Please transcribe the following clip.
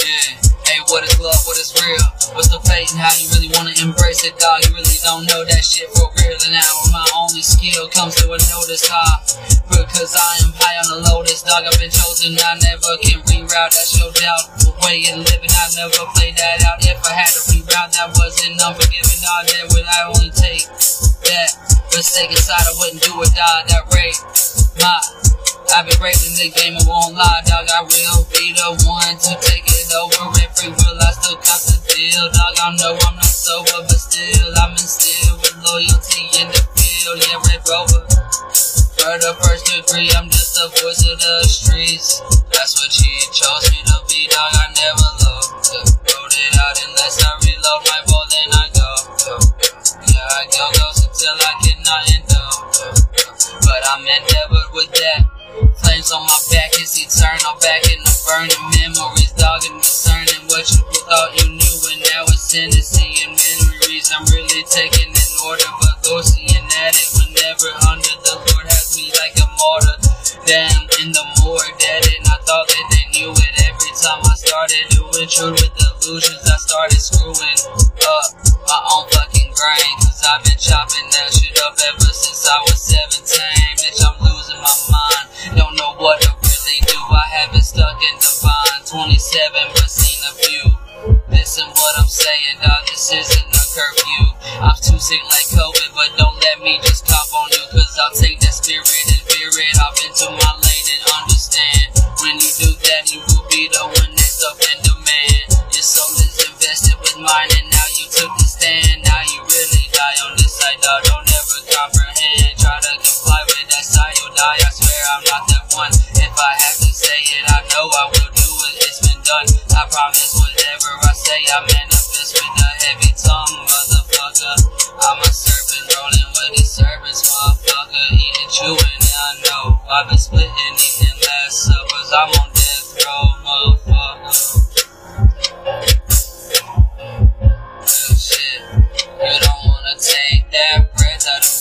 Yeah. Hey, what is love? What is real? What's the fate and how you really wanna embrace it, dog? You really don't know that shit for real. And now my only skill comes to a notice, huh? Because I am high on the lotus, dog. I've been chosen. I never can reroute. That's your doubt. The way of living, I never played that out. If I had to reroute, that wasn't unforgiving, dog. Then would I only take that mistake side. I wouldn't do it, dog. That rate, my. I've been breaking the game, I won't lie, dog. I will be the one to take it over. Every will I still got the deal, dog. I know I'm not sober, but still I'm instilled with loyalty in the field. Yeah, Red Rover. For the first degree, I'm just a voice of the streets. That's what she chose me to be, dog. I never loved to wrote it out unless I reload my ball, then I go. Yeah, I go goes until I cannot indulge. But I'm endeavored with that. Flames on my back is eternal, back in the burning memories, dogging discerning what you thought you knew, and now it's Tennessee and memories. I'm really taking in order, but go seeing at it whenever under the Lord has me like a martyr. Damn, in the morgue, dead, and I thought that they knew it. Every time I started doing truth with illusions, I started screwing up my own fucking brain, cause I've been chopping haven't stuck in the vine. 27, but seen a few. Listen what I'm saying, dog. This isn't a curfew. I'm too sick like COVID, but don't let me just cop on you. Cause I'll take that spirit and veer it off into my lane and understand. When you do that, you will be the one that's up in demand. Your soul is invested with mine, and now you took the stand. Now you really die on this side, dog. Don't ever comprehend. Try to comply with that side, you'll die. I swear I'm not that one. I promise whatever I say, I manifest with a heavy tongue, motherfucker. I'm a serpent rolling with the serpents, motherfucker. Eating, chewing, and I know I've been splitting, eating last suppers. I'm on death row, motherfucker. Shit, you don't wanna take that breath out of